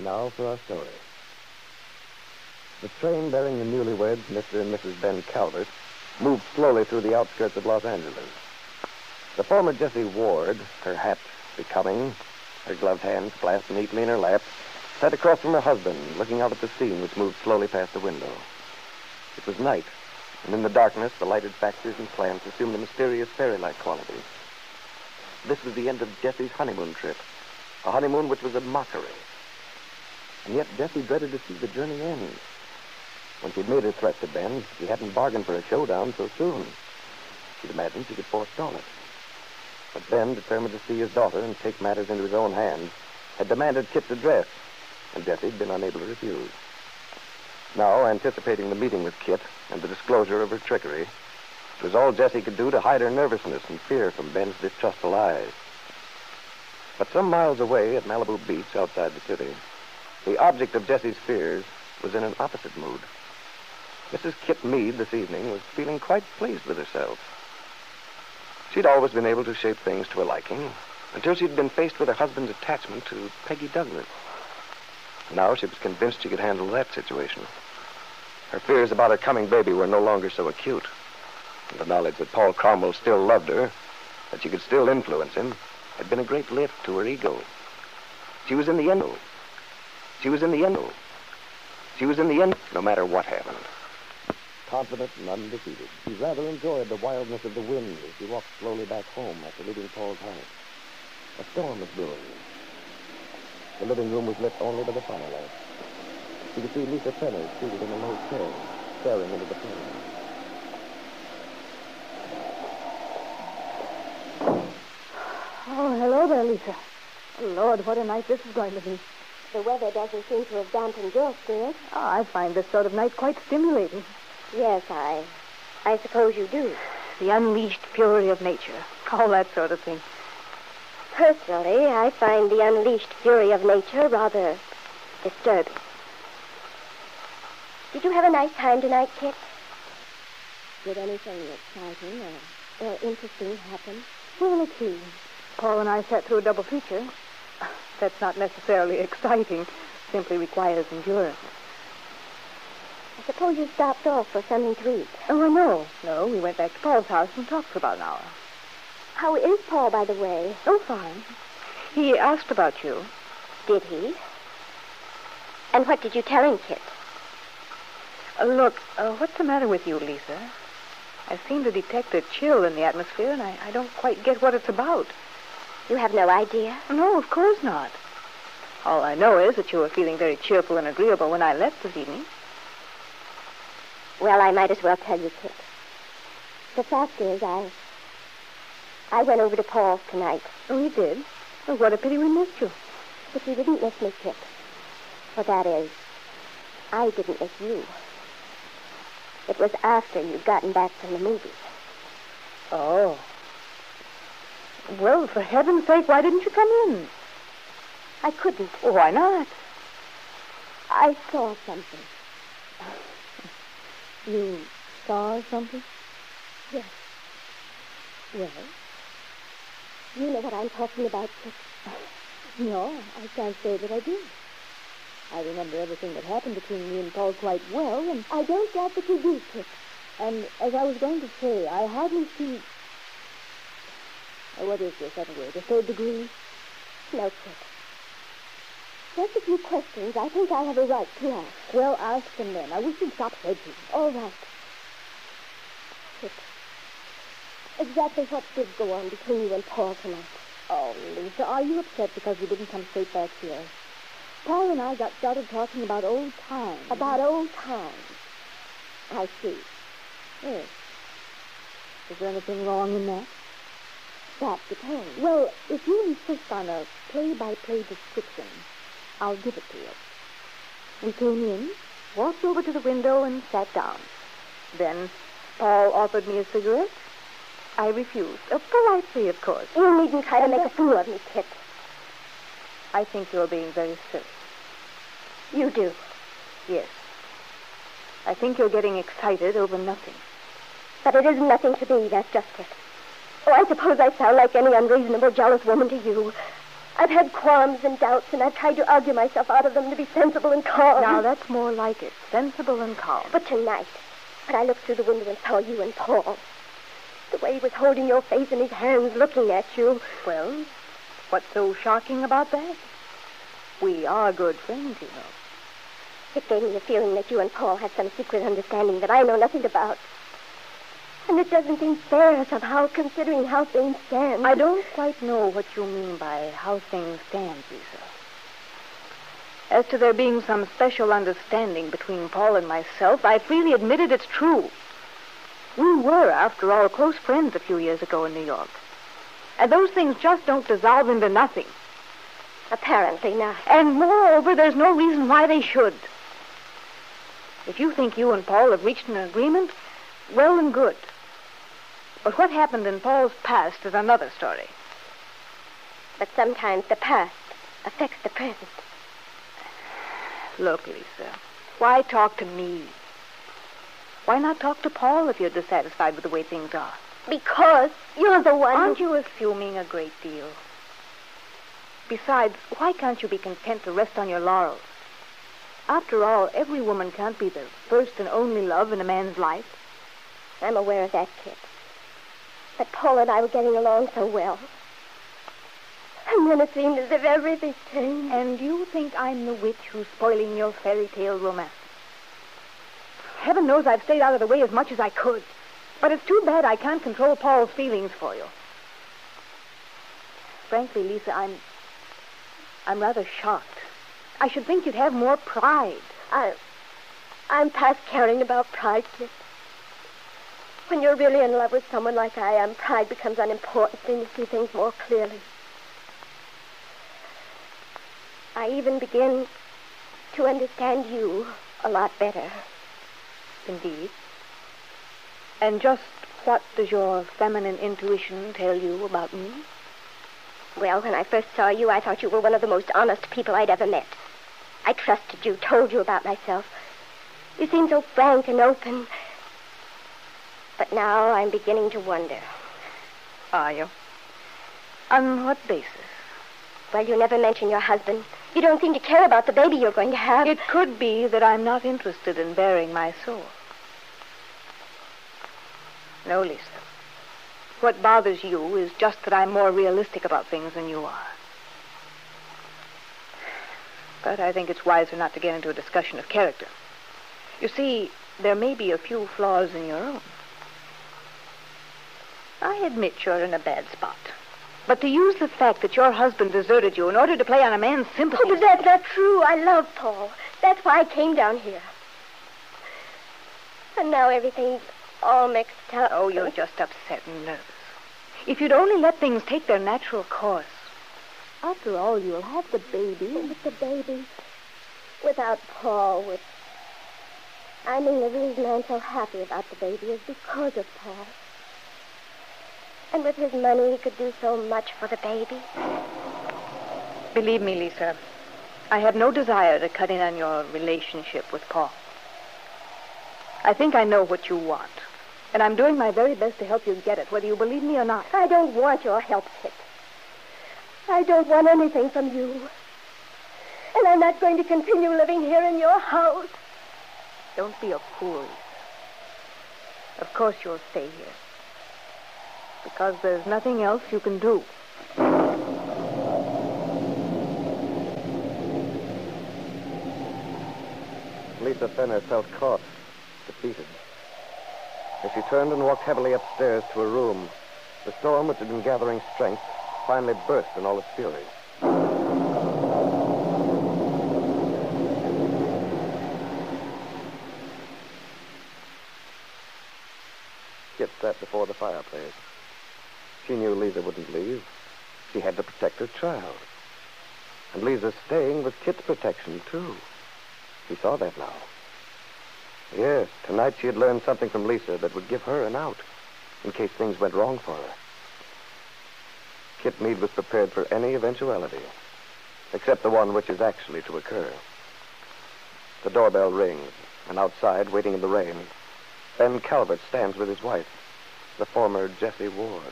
Now for our story. The train bearing the newlyweds, Mr. and Mrs. Ben Calvert, moved slowly through the outskirts of Los Angeles. The former Jessie Ward, her hat becoming, her gloved hands clasped neatly in her lap, sat across from her husband, looking out at the scene which moved slowly past the window. It was night, and in the darkness, the lighted factories and plants assumed a mysterious fairy-like quality. This was the end of Jessie's honeymoon trip, a honeymoon which was a mockery. And yet Jessie dreaded to see the journey end. When she'd made her threat to Ben, she hadn't bargained for a showdown so soon. She'd imagined she could forestall it. But Ben, determined to see his daughter and take matters into his own hands, had demanded Kit's address, and Jessie'd been unable to refuse. Now, anticipating the meeting with Kit and the disclosure of her trickery, it was all Jessie could do to hide her nervousness and fear from Ben's distrustful eyes. But some miles away at Malibu Beach outside the city, the object of Jessie's fears was in an opposite mood. Mrs. Kit Mead this evening was feeling quite pleased with herself. She'd always been able to shape things to her liking until she'd been faced with her husband's attachment to Peggy Douglas. Now she was convinced she could handle that situation. Her fears about her coming baby were no longer so acute. And the knowledge that Paul Cromwell still loved her, that she could still influence him, had been a great lift to her ego. She was in the end. She was in the end. She was in the end, no matter what happened. Confident and undefeated, she rather enjoyed the wildness of the wind as she walked slowly back home after leaving Paul's house. A storm was brewing. The living room was lit only by the firelight. She could see Lisa Fenner seated in a low chair, staring into the flames. Oh, hello there, Lisa. Lord, what a night this is going to be. The weather doesn't seem to have dampened your spirits. Oh, I find this sort of night quite stimulating. Yes, I. I suppose you do. The unleashed fury of nature. All that sort of thing. Personally, I find the unleashed fury of nature rather disturbing. Did you have a nice time tonight, Kit? Did anything exciting or, or interesting happen? Well, let's see. Paul and I sat through a double feature. That's not necessarily exciting. Simply requires endurance. I suppose you stopped off for something to eat. Oh, no. No, we went back to Paul's house and talked for about an hour. How is Paul, by the way? Oh, fine. He asked about you. Did he? And what did you tell him, Kit? Uh, look, uh, what's the matter with you, Lisa? I seem to detect a chill in the atmosphere, and I, I don't quite get what it's about. You have no idea? No, of course not. All I know is that you were feeling very cheerful and agreeable when I left this evening. Well, I might as well tell you, Kit. The fact is, I. I went over to Paul's tonight. Oh, you did? Well, what a pity we missed you. But you didn't miss me, Kit. Well, that is, I didn't miss you. It was after you'd gotten back from the movies. Oh. Well, for heaven's sake, why didn't you come in? I couldn't. Oh, why not? I saw something. You saw something? Yes. Well, you know what I'm talking about, Kit. No, I can't say that I do. I remember everything that happened between me and Paul quite well, and I don't doubt that you do, Kit. and as I was going to say, I hardly see. What is this anyway? The third degree? No, Kit. Just a few questions I think I have a right to ask. Well, ask them then. I wish you'd stop hedging. All right. Exactly what did go on between you and Paul tonight? Oh, Lisa, are you upset because we didn't come straight back here? Paul and I got started talking about old times. About old times. I see. Yes. Is there anything wrong in that? That depends. Well, if you insist on a play-by-play description, I'll give it to you. We came in, walked over to the window, and sat down. Then Paul offered me a cigarette. I refused. Uh, politely, of course. You needn't try to make a fool of me, Kit. I think you're being very silly. You do. Yes. I think you're getting excited over nothing. But it isn't nothing to me, that's just it. Oh, I suppose I sound like any unreasonable, jealous woman to you. I've had qualms and doubts, and I've tried to argue myself out of them to be sensible and calm. Now, that's more like it. Sensible and calm. But tonight, when I looked through the window and saw you and Paul, the way he was holding your face in his hands, looking at you. Well, what's so shocking about that? We are good friends, you know. It gave me the feeling that you and Paul had some secret understanding that I know nothing about. And it doesn't seem fair somehow, considering how things stand. I don't quite know what you mean by how things stand, Lisa. As to there being some special understanding between Paul and myself, I freely admitted it's true. We were, after all, close friends a few years ago in New York. And those things just don't dissolve into nothing. Apparently not. And moreover, there's no reason why they should. If you think you and Paul have reached an agreement, well and good. But what happened in Paul's past is another story. But sometimes the past affects the present. Look, Lisa, why talk to me? Why not talk to Paul if you're dissatisfied with the way things are? Because you're the one. Aren't who... you assuming a great deal? Besides, why can't you be content to rest on your laurels? After all, every woman can't be the first and only love in a man's life. I'm aware of that, Kit. But Paul and I were getting along so well. And then it seemed as if everything changed. And you think I'm the witch who's spoiling your fairy tale romance? Heaven knows I've stayed out of the way as much as I could. But it's too bad I can't control Paul's feelings for you. Frankly, Lisa, I'm. I'm rather shocked. I should think you'd have more pride. I. I'm past caring about pride, Kit. When you're really in love with someone like I am, pride becomes unimportant and you see things more clearly. I even begin to understand you a lot better. Indeed. And just what does your feminine intuition tell you about me? Well, when I first saw you, I thought you were one of the most honest people I'd ever met. I trusted you, told you about myself. You seemed so frank and open. But now I'm beginning to wonder. Are you? On what basis? Well, you never mention your husband. You don't seem to care about the baby you're going to have. It could be that I'm not interested in baring my soul. No, Lisa. What bothers you is just that I'm more realistic about things than you are. But I think it's wiser not to get into a discussion of character. You see, there may be a few flaws in your own. I admit you're in a bad spot. But to use the fact that your husband deserted you in order to play on a man's sympathy. Oh, but that's not true. I love Paul. That's why I came down here. And now everything's all mixed up. Oh, you're just upset and nervous. If you'd only let things take their natural course. After all, you'll have the baby. With the baby. Without Paul, with. I mean, the reason I'm so happy about the baby is because of Paul. And with his money, he could do so much for the baby. Believe me, Lisa, I have no desire to cut in on your relationship with Paul. I think I know what you want. And I'm doing my very best to help you get it, whether you believe me or not. I don't want your help, Kit. I don't want anything from you. And I'm not going to continue living here in your house. Don't be a fool. Of course you'll stay here. Because there's nothing else you can do. Lisa Fenner felt caught, defeated. As she turned and walked heavily upstairs to her room, the storm, which had been gathering strength, finally burst in all its fury. Kit sat before the fireplace. She knew Lisa wouldn't leave. She had to protect her child. And Lisa's staying was Kit's protection, too. He saw that now. Yes, tonight she had learned something from Lisa that would give her an out in case things went wrong for her. Kit Mead was prepared for any eventuality, except the one which is actually to occur. The doorbell rings, and outside, waiting in the rain, Ben Calvert stands with his wife, the former Jessie Ward.